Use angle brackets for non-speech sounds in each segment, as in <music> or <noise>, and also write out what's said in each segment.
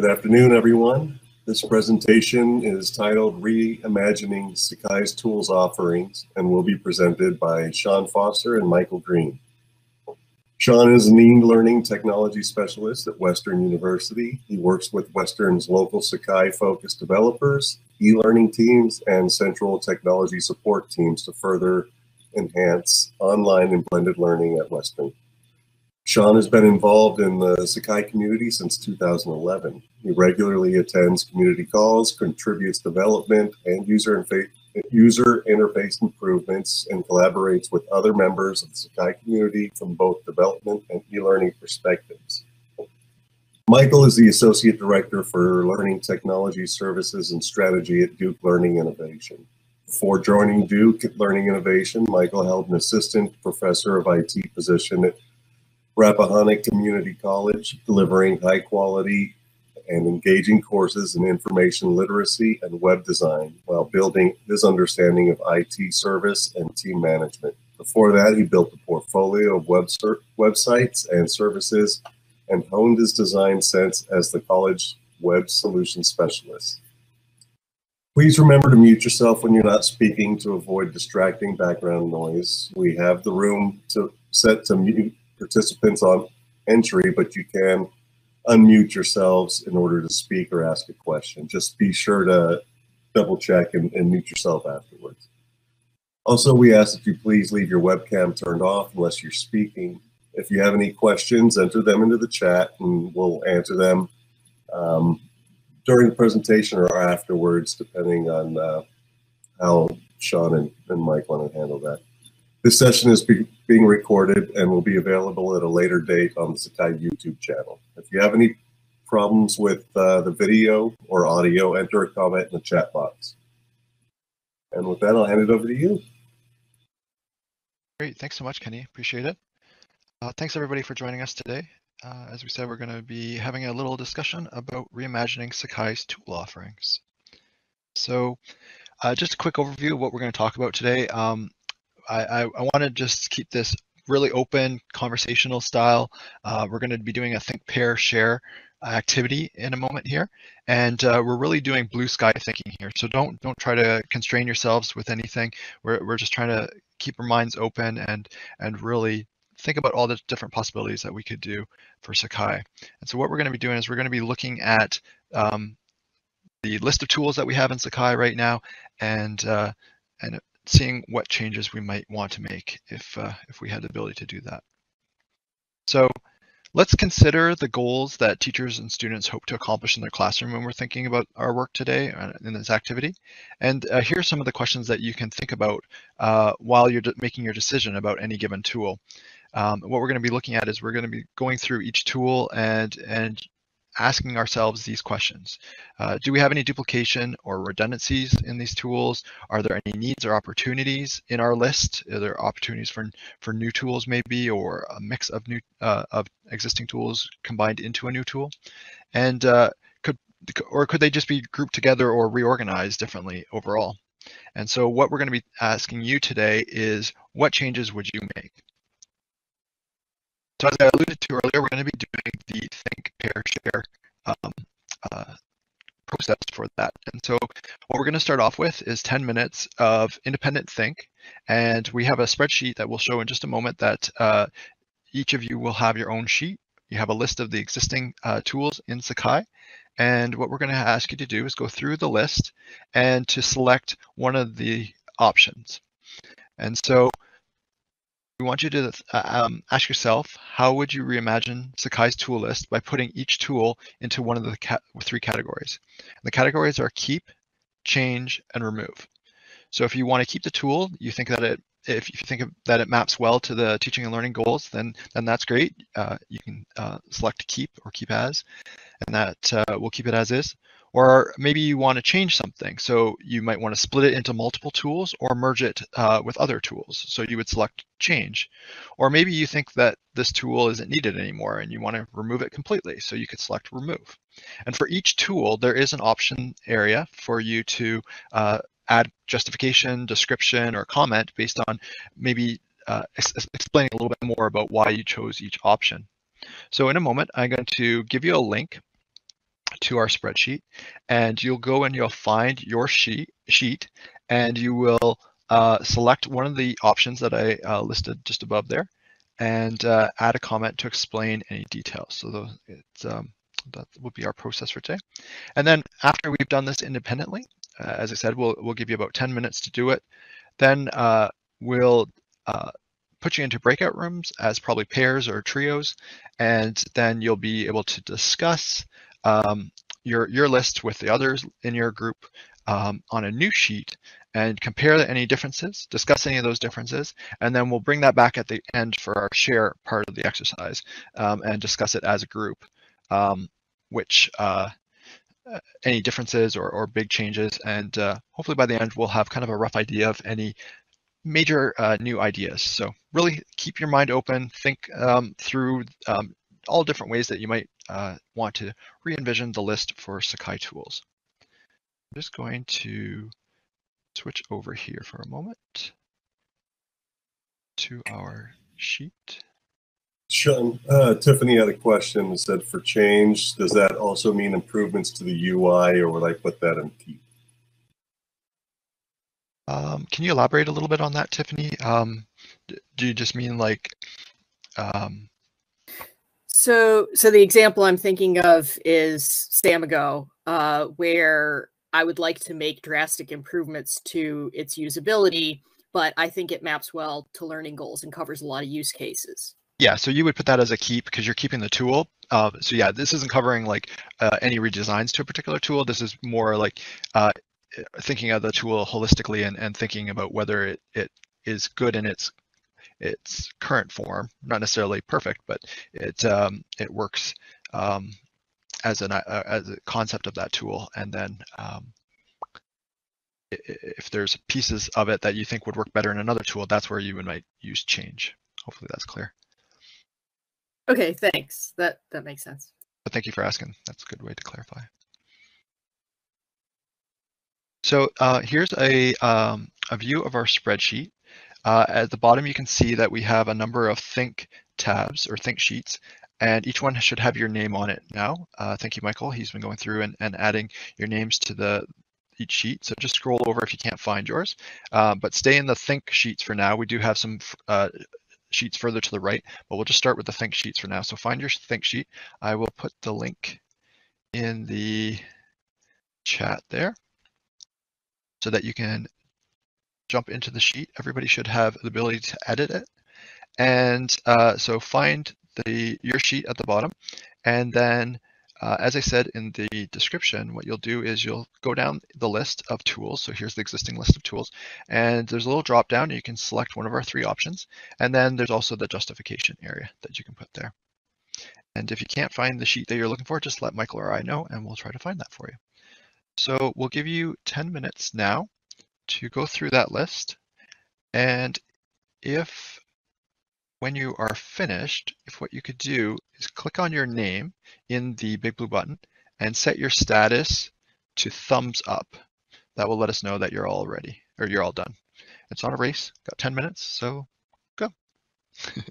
Good afternoon, everyone. This presentation is titled Reimagining Sakai's Tools Offerings and will be presented by Sean Foster and Michael Green. Sean is an e-learning technology specialist at Western University. He works with Western's local Sakai-focused developers, e-learning teams, and central technology support teams to further enhance online and blended learning at Western. Sean has been involved in the Sakai community since 2011. He regularly attends community calls, contributes development and user user interface improvements and collaborates with other members of the Sakai community from both development and e-learning perspectives. Michael is the Associate Director for Learning Technology Services and Strategy at Duke Learning Innovation. Before joining Duke Learning Innovation, Michael held an Assistant Professor of IT position at Rappahannock Community College, delivering high quality and engaging courses in information literacy and web design while building his understanding of IT service and team management. Before that, he built a portfolio of web websites and services and honed his design sense as the college web solution specialist. Please remember to mute yourself when you're not speaking to avoid distracting background noise. We have the room to set to mute participants on entry, but you can unmute yourselves in order to speak or ask a question. Just be sure to double check and, and mute yourself afterwards. Also, we ask that you please leave your webcam turned off unless you're speaking. If you have any questions, enter them into the chat and we'll answer them um, during the presentation or afterwards, depending on uh, how Sean and, and Mike want to handle that. This session is be being recorded and will be available at a later date on the Sakai YouTube channel. If you have any problems with uh, the video or audio, enter a comment in the chat box. And with that, I'll hand it over to you. Great. Thanks so much, Kenny. Appreciate it. Uh, thanks, everybody, for joining us today. Uh, as we said, we're going to be having a little discussion about reimagining Sakai's tool offerings. So uh, just a quick overview of what we're going to talk about today. Um, I, I, I want to just keep this really open conversational style. Uh, we're going to be doing a think, pair, share activity in a moment here, and uh, we're really doing blue sky thinking here. So don't don't try to constrain yourselves with anything. We're we're just trying to keep our minds open and and really think about all the different possibilities that we could do for Sakai. And so what we're going to be doing is we're going to be looking at um, the list of tools that we have in Sakai right now, and uh, and seeing what changes we might want to make if, uh, if we had the ability to do that. So let's consider the goals that teachers and students hope to accomplish in their classroom when we're thinking about our work today uh, in this activity. And uh, here are some of the questions that you can think about uh, while you're making your decision about any given tool. Um, what we're going to be looking at is we're going to be going through each tool and, and asking ourselves these questions. Uh, do we have any duplication or redundancies in these tools? Are there any needs or opportunities in our list? Are there opportunities for, for new tools maybe, or a mix of new uh, of existing tools combined into a new tool? And uh, could or could they just be grouped together or reorganized differently overall? And so what we're going to be asking you today is what changes would you make? So as I alluded to earlier, we're going to be doing the think, pair, share um, uh, process for that. And so what we're going to start off with is 10 minutes of independent think. And we have a spreadsheet that we'll show in just a moment that uh, each of you will have your own sheet. You have a list of the existing uh, tools in Sakai. And what we're going to ask you to do is go through the list and to select one of the options. And so we want you to uh, um, ask yourself, how would you reimagine Sakai's tool list by putting each tool into one of the ca three categories? And the categories are keep, change, and remove. So if you want to keep the tool, you think that it if you think that it maps well to the teaching and learning goals, then then that's great. Uh, you can uh, select keep or keep as, and that uh, will keep it as is. Or maybe you want to change something. So you might want to split it into multiple tools or merge it uh, with other tools. So you would select change. Or maybe you think that this tool isn't needed anymore and you want to remove it completely. So you could select remove. And for each tool, there is an option area for you to uh, add justification, description, or comment based on maybe uh, explaining a little bit more about why you chose each option. So in a moment, I'm going to give you a link to our spreadsheet and you'll go and you'll find your sheet sheet and you will uh, select one of the options that I uh, listed just above there and uh, add a comment to explain any details. So it's, um, that would be our process for today. And then after we've done this independently, uh, as I said, we'll, we'll give you about 10 minutes to do it. Then uh, we'll uh, put you into breakout rooms as probably pairs or trios, and then you'll be able to discuss um, your, your list with the others in your group um, on a new sheet and compare any differences, discuss any of those differences, and then we'll bring that back at the end for our share part of the exercise um, and discuss it as a group, um, which uh, any differences or, or big changes. And uh, hopefully by the end, we'll have kind of a rough idea of any major uh, new ideas. So really keep your mind open, think um, through um, all different ways that you might uh, want to re-envision the list for Sakai tools. I'm just going to switch over here for a moment to our sheet. Sean, uh, Tiffany had a question that said for change, does that also mean improvements to the UI or would I put that in? Um, can you elaborate a little bit on that, Tiffany? Um, do you just mean like? Um... So, so the example I'm thinking of is Samigo, uh, where I would like to make drastic improvements to its usability, but I think it maps well to learning goals and covers a lot of use cases. Yeah, so you would put that as a keep because you're keeping the tool. Uh, so yeah, this isn't covering like uh, any redesigns to a particular tool. This is more like uh, thinking of the tool holistically and, and thinking about whether it, it is good in its its current form. Not necessarily perfect, but it um, it works um, as an uh, as a concept of that tool, and then um, if there's pieces of it that you think would work better in another tool, that's where you might use change. Hopefully that's clear. Okay, thanks. That that makes sense. But thank you for asking. That's a good way to clarify. So uh, here's a, um, a view of our spreadsheet. Uh, at the bottom, you can see that we have a number of think tabs or think sheets, and each one should have your name on it now. Uh, thank you, Michael. He's been going through and, and adding your names to the each sheet. So just scroll over if you can't find yours, uh, but stay in the think sheets for now. We do have some uh, sheets further to the right, but we'll just start with the think sheets for now. So find your think sheet. I will put the link in the chat there so that you can jump into the sheet. Everybody should have the ability to edit it. And uh, so find the your sheet at the bottom. And then, uh, as I said in the description, what you'll do is you'll go down the list of tools. So here's the existing list of tools. And there's a little drop down. You can select one of our three options. And then there's also the justification area that you can put there. And if you can't find the sheet that you're looking for, just let Michael or I know, and we'll try to find that for you. So we'll give you 10 minutes now to go through that list. And if when you are finished, if what you could do is click on your name in the big blue button and set your status to thumbs up. That will let us know that you're all ready or you're all done. It's not a race, got 10 minutes, so go. <laughs> and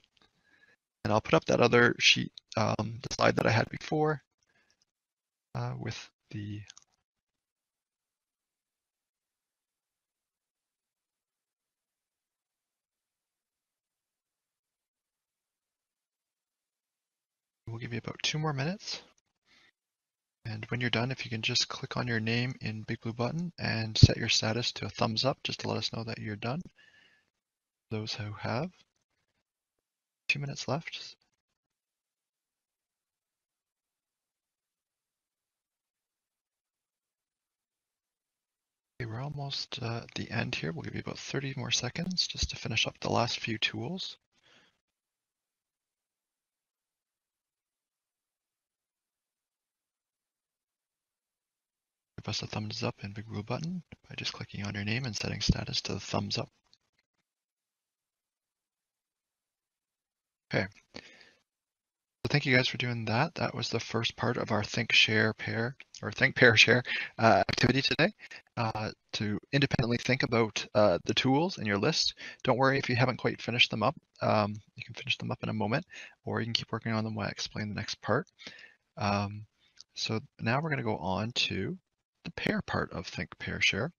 I'll put up that other sheet, um, the slide that I had before uh, with the We'll give you about two more minutes. And when you're done, if you can just click on your name in Big Blue Button and set your status to a thumbs up just to let us know that you're done. Those who have. Two minutes left. Okay, we're almost uh, at the end here. We'll give you about 30 more seconds just to finish up the last few tools. Us a thumbs up in Big Blue button by just clicking on your name and setting status to the thumbs up. Okay. So thank you guys for doing that. That was the first part of our Think Share Pair or Think Pair Share uh, activity today uh, to independently think about uh, the tools in your list. Don't worry if you haven't quite finished them up. Um, you can finish them up in a moment or you can keep working on them while I explain the next part. Um, So now we're going to go on to the pair part of Think Pair Share.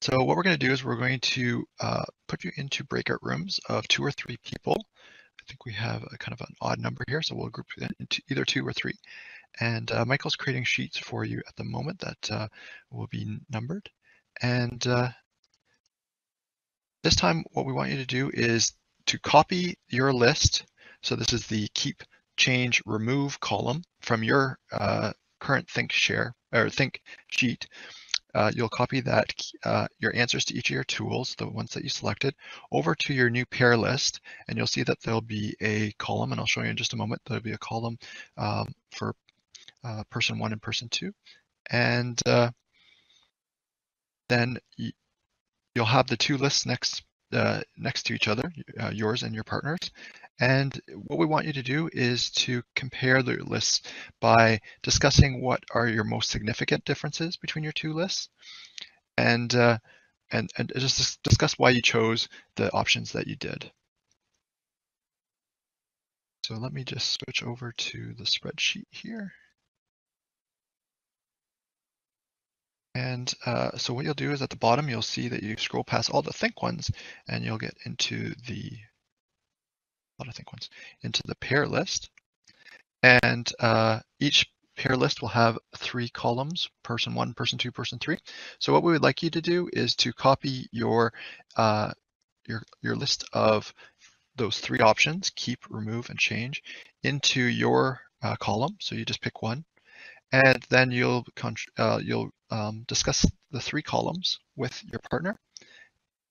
So what we're going to do is we're going to uh, put you into breakout rooms of two or three people. I think we have a kind of an odd number here, so we'll group into either two or three. And uh, Michael's creating sheets for you at the moment that uh, will be numbered. And uh, this time, what we want you to do is to copy your list. So this is the keep, change, remove column from your uh, current Think share or Think sheet uh, you'll copy that uh, your answers to each of your tools, the ones that you selected, over to your new pair list, and you'll see that there'll be a column, and I'll show you in just a moment, there'll be a column um, for uh, person one and person two. And uh, then you'll have the two lists next uh, next to each other, uh, yours and your partner's. And what we want you to do is to compare the lists by discussing what are your most significant differences between your two lists and, uh, and, and just discuss why you chose the options that you did. So let me just switch over to the spreadsheet here. And uh, so what you'll do is at the bottom, you'll see that you scroll past all the think ones and you'll get into the, lot of think ones, into the pair list. And uh, each pair list will have three columns, person one, person two, person three. So what we would like you to do is to copy your, uh, your, your list of those three options, keep, remove, and change, into your uh, column. So you just pick one and then you'll uh, you'll um, discuss the three columns with your partner,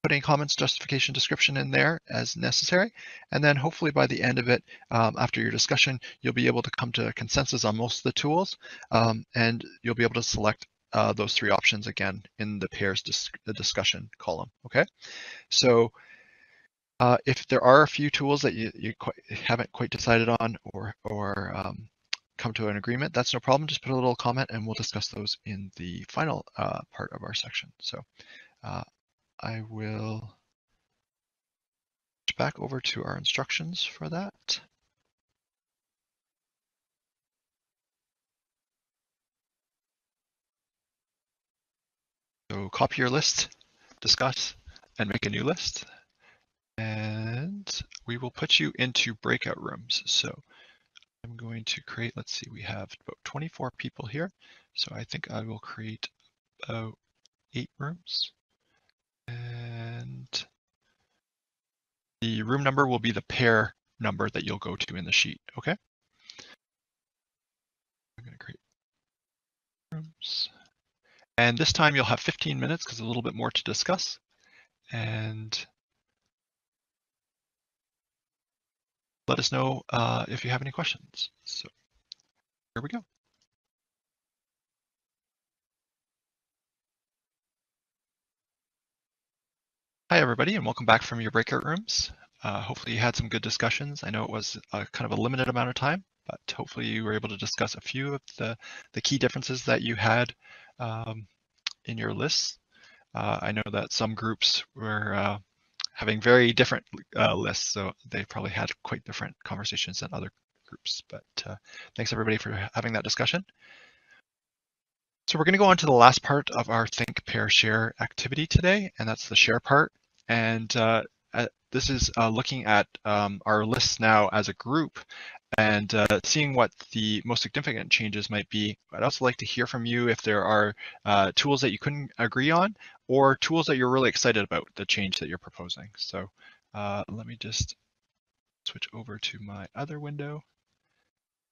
putting comments, justification, description in there as necessary, and then hopefully by the end of it, um, after your discussion, you'll be able to come to a consensus on most of the tools, um, and you'll be able to select uh, those three options again in the pairs dis the discussion column. Okay, so. Uh, if there are a few tools that you, you haven't quite decided on or, or um, come to an agreement, that's no problem. Just put a little comment and we'll discuss those in the final uh, part of our section. So uh, I will back over to our instructions for that. So copy your list, discuss, and make a new list. And we will put you into breakout rooms. So I'm going to create, let's see, we have about 24 people here. So I think I will create about eight rooms. The room number will be the pair number that you'll go to in the sheet, okay? I'm gonna create rooms. And this time you'll have 15 minutes because a little bit more to discuss. And let us know uh, if you have any questions. So here we go. Hi, everybody, and welcome back from your breakout rooms. Uh, hopefully you had some good discussions. I know it was a, kind of a limited amount of time, but hopefully you were able to discuss a few of the, the key differences that you had um, in your lists. Uh, I know that some groups were uh, having very different uh, lists, so they probably had quite different conversations than other groups. But uh, thanks everybody for having that discussion. So we're going to go on to the last part of our Think, Pair, Share activity today, and that's the share part. And uh, uh this is uh, looking at um, our lists now as a group and uh, seeing what the most significant changes might be. I'd also like to hear from you if there are uh, tools that you couldn't agree on or tools that you're really excited about the change that you're proposing. So uh, let me just switch over to my other window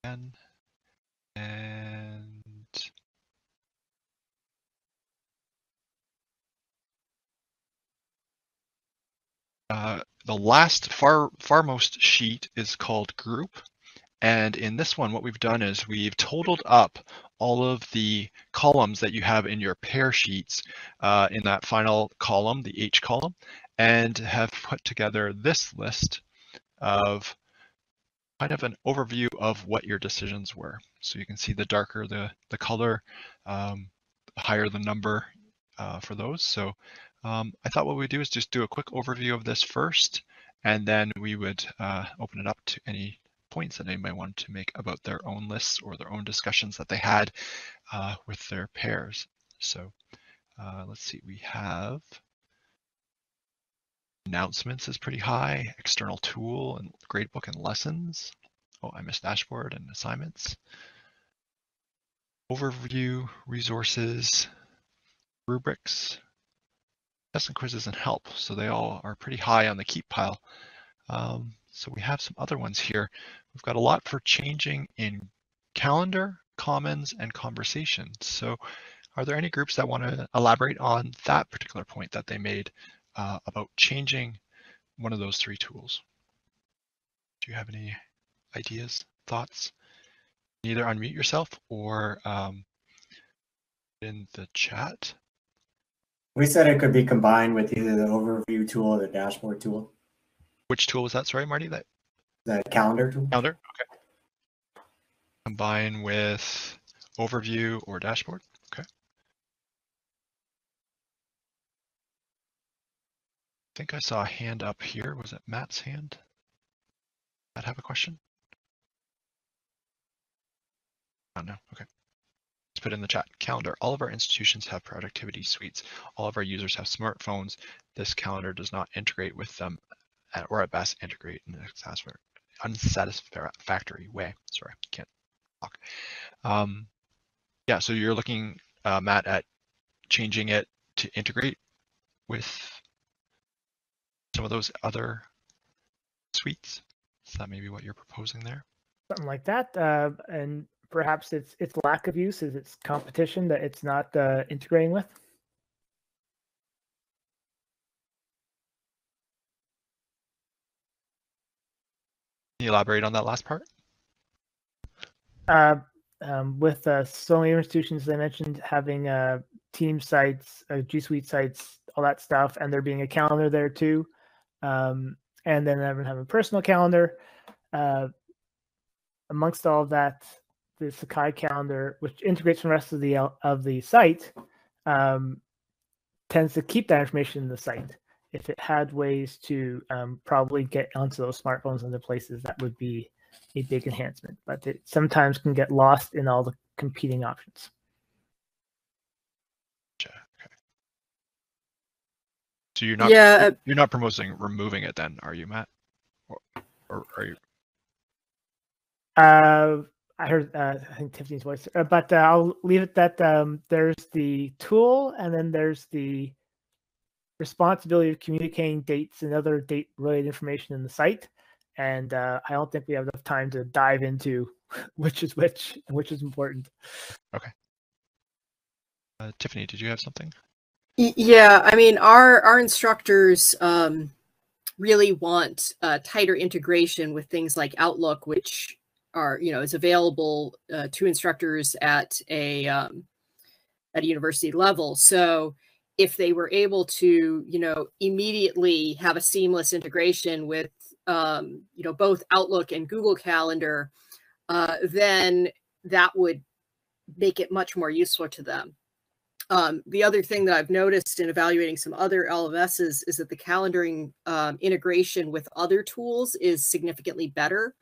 and, and Uh, the last far farmost sheet is called group. And in this one, what we've done is we've totaled up all of the columns that you have in your pair sheets uh, in that final column, the H column, and have put together this list of kind of an overview of what your decisions were. So you can see the darker the, the color, um, higher the number uh, for those. So um, I thought what we'd do is just do a quick overview of this first, and then we would uh, open it up to any points that anybody wanted to make about their own lists or their own discussions that they had uh, with their pairs. So uh, let's see, we have announcements is pretty high, external tool and gradebook and lessons. Oh, I missed dashboard and assignments. Overview, resources, rubrics, tests and quizzes and help. So they all are pretty high on the keep pile. Um, so we have some other ones here. We've got a lot for changing in calendar, commons, and conversations. So are there any groups that want to elaborate on that particular point that they made uh, about changing one of those three tools? Do you have any ideas, thoughts? Either unmute yourself or um, in the chat. We said it could be combined with either the overview tool or the dashboard tool. Which tool was that? Sorry, Marty. That the calendar tool. Calendar. Okay. Combine with overview or dashboard. Okay. I think I saw a hand up here. Was it Matt's hand? Matt have a question? Oh no. Okay. Let's put in the chat. Calendar. All of our institutions have productivity suites. All of our users have smartphones. This calendar does not integrate with them or at best integrate in an unsatisfactory way. Sorry, can't talk. Um, yeah, so you're looking, uh, Matt, at changing it to integrate with some of those other suites. Is that maybe what you're proposing there? Something like that, uh, and perhaps it's its lack of use is its competition that it's not uh, integrating with. Can you elaborate on that last part? Uh, um, with uh, so many institutions, I mentioned having uh, team sites, uh, G Suite sites, all that stuff, and there being a calendar there too. Um, and then everyone having a personal calendar. Uh, amongst all of that, the Sakai calendar, which integrates from the rest of the of the site, um, tends to keep that information in the site if it had ways to um, probably get onto those smartphones and other places, that would be a big enhancement. But it sometimes can get lost in all the competing options. Okay. So you're not yeah, uh you're not promoting removing it then, are you, Matt? Or, or are you? Uh, I heard uh, I think Tiffany's voice, uh, but uh, I'll leave it that um, there's the tool and then there's the responsibility of communicating dates and other date related information in the site. And uh, I don't think we have enough time to dive into <laughs> which is which and which is important. Okay. Uh, Tiffany, did you have something? Yeah, I mean, our our instructors um, really want uh, tighter integration with things like Outlook, which are you know is available uh, to instructors at a um, at a university level. So if they were able to, you know, immediately have a seamless integration with, um, you know, both Outlook and Google Calendar, uh, then that would make it much more useful to them. Um, the other thing that I've noticed in evaluating some other LMSs is that the calendaring um, integration with other tools is significantly better.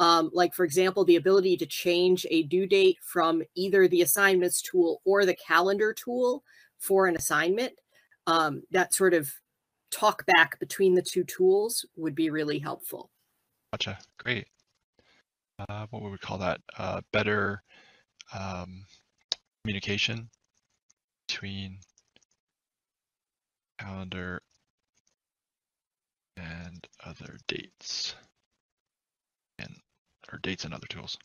Um, like, for example, the ability to change a due date from either the assignments tool or the calendar tool for an assignment, um, that sort of talk back between the two tools would be really helpful. Gotcha. Great. Uh, what would we call that? Uh, better um, communication between calendar and other dates or dates and other tools.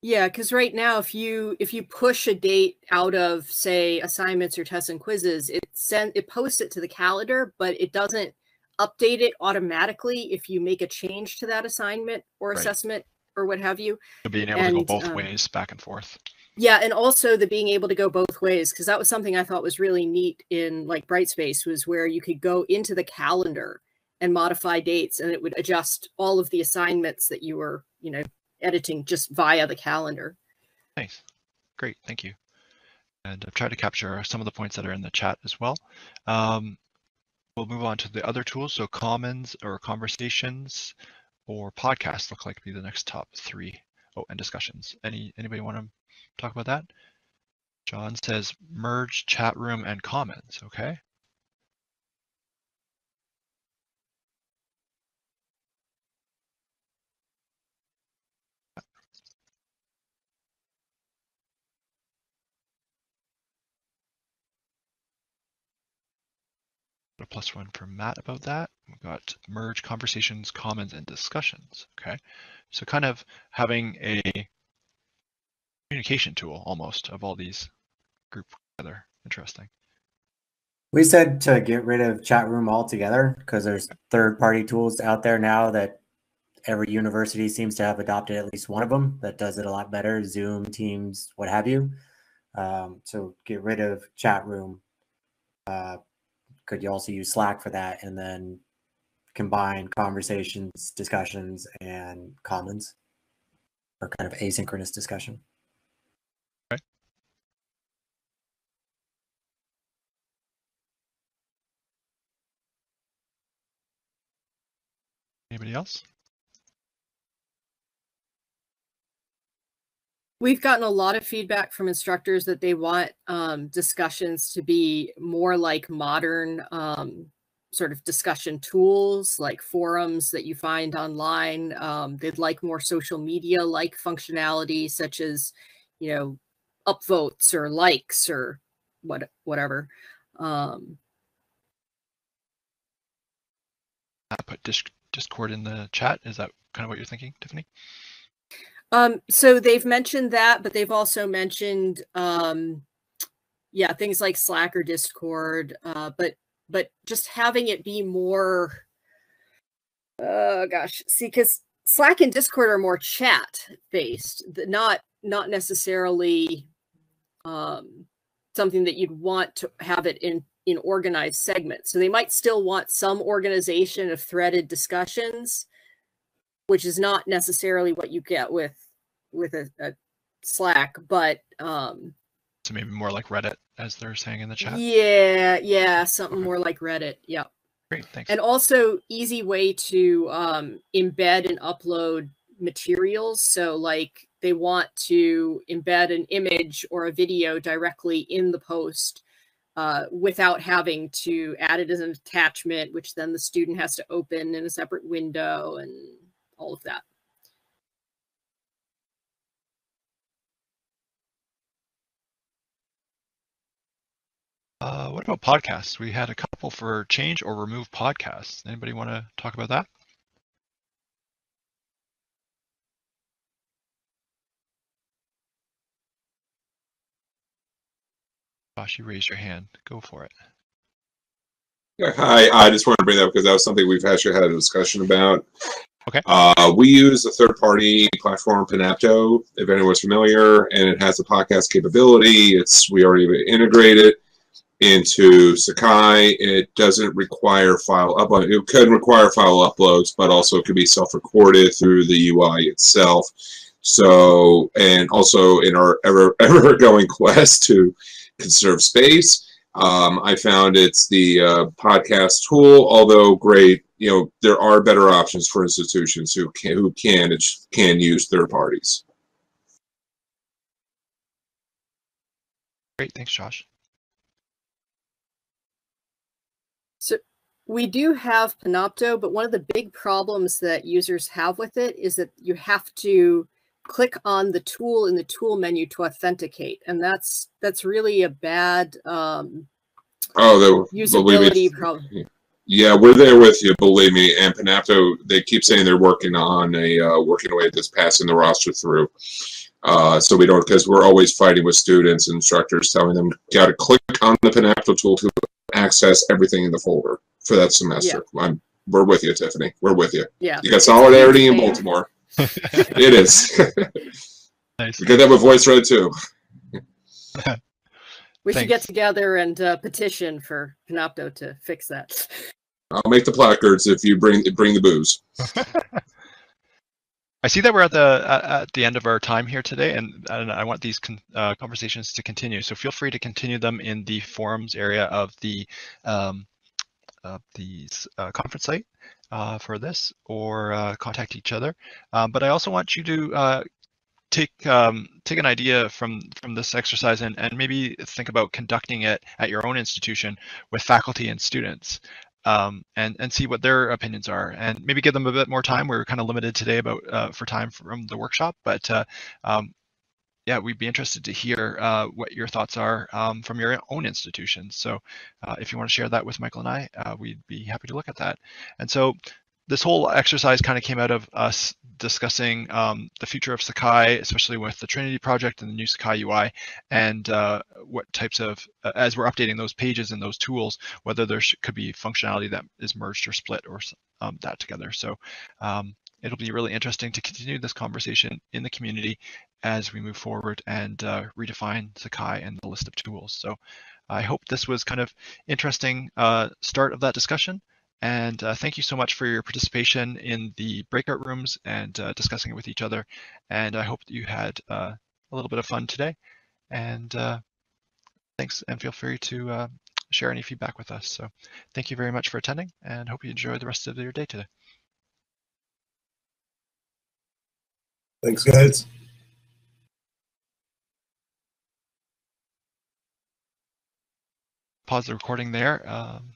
Yeah, because right now, if you if you push a date out of say assignments or tests and quizzes, it send it posts it to the calendar, but it doesn't update it automatically if you make a change to that assignment or Right. assessment or what have you. So being able to go both um, ways, back and forth. Yeah, and also the being able to go both ways because that was something I thought was really neat in like Brightspace was where you could go into the calendar and modify dates and it would adjust all of the assignments that you were, you know, editing just via the calendar. Nice. Great. Thank you. And I've tried to capture some of the points that are in the chat as well. Um, we'll move on to the other tools. So commons or conversations. or podcasts look like be the next top three. Oh, and discussions. Any anybody want to talk about that? John says merge chat room and comments. Okay. Plus one for Matt about that. We've got merge conversations, comments, and discussions. Okay. So kind of having a communication tool almost of all these group together. Interesting. We said to get rid of chat room altogether because there's third party tools out there now that every university seems to have adopted at least one of them that does it a lot better Zoom, Teams, what have you. Um, so get rid of chat room. Uh, could you also use Slack for that and then combine conversations, discussions, and commons or kind of asynchronous discussion? Okay. Anybody else? We've gotten a lot of feedback from instructors that they want um, discussions to be more like modern um, sort of discussion tools, like forums that you find online. Um, they'd like more social media like functionality, such as, you know, upvotes or likes or what whatever. Um, I put Discord in the chat. Is that kind of what you're thinking, Tiffany? Um, so they've mentioned that, but they've also mentioned, um, yeah, things like Slack or Discord, uh, but but just having it be more, oh gosh, see, because Slack and Discord are more chat based, not not necessarily um, something that you'd want to have it in in organized segments. So they might still want some organization of threaded discussions, which is not necessarily what you get with with a, a Slack, but um so maybe more like Reddit, as they're saying in the chat. Yeah, yeah, something okay. more like Reddit. Yeah. Great, thanks. And also easy way to um, embed and upload materials. So like they want to embed an image or a video directly in the post uh, without having to add it as an attachment, which then the student has to open in a separate window and all of that. Uh, what about podcasts? We had a couple for change or remove podcasts. Anybody want to talk about that? Josh, you raised your hand. Go for it. Yeah, hi. I just wanted to bring that up because that was something we've actually had a discussion about. Okay. Uh, we use a third-party platform, Panopto, if anyone's familiar, and it has a podcast capability. It's we already integrated into Sakai. It doesn't require file upload. It could require file uploads, but also it can be self-recorded through the UI itself. So, and also in our ever <laughs> ever going quest to conserve space, um, I found it's the uh, podcast tool. Although great, you know, there are better options for institutions who can who can can use third parties. Great, thanks, Josh. So we do have Panopto, but one of the big problems that users have with it is that you have to click on the tool in the tool menu to authenticate, and that's that's really a bad um, oh the, usability problem. Yeah, we're there with you, believe me. And Panopto, they keep saying they're working on a uh, working away at this passing the roster through. Uh, so we don't because we're always fighting with students and instructors telling them got to click on the Panopto tool to access everything in the folder for that semester. Yeah. I'm, we're with you, Tiffany. We're with you. Yeah. You got solidarity in Baltimore. <laughs> it is. nice. We have a voice VoiceThread too. <laughs> we Thanks. should get together and uh, petition for Panopto to fix that. I'll make the placards if you bring bring the booze. <laughs> I see that we're at the at the end of our time here today, and, and I want these con, uh, conversations to continue. So feel free to continue them in the forums area of the um, of the uh, conference site. Uh, for this or uh, contact each other. Um, but I also want you to uh, take um, take an idea from from this exercise and, and maybe think about conducting it at your own institution with faculty and students um, and and see what their opinions are and maybe give them a bit more time. We're kind of limited today about uh, for time from the workshop, but uh, um, yeah, we'd be interested to hear uh, what your thoughts are um, from your own institutions. So uh, if you want to share that with Michael and I, uh, we'd be happy to look at that. And so this whole exercise kind of came out of us discussing um, the future of Sakai, especially with the Trinity project and the new Sakai UI, and uh, what types of, uh, as we're updating those pages and those tools, whether there could be functionality that is merged or split or um, that together. So um, it'll be really interesting to continue this conversation in the community as we move forward and uh, redefine Sakai and the list of tools. So I hope this was kind of interesting uh, start of that discussion. And uh, thank you so much for your participation in the breakout rooms and uh, discussing it with each other. And I hope that you had uh, a little bit of fun today. And uh, thanks, and feel free to share any feedback with us. So thank you very much for attending and hope you enjoy the rest of your day today. Thanks, guys. Pause the recording there. Um,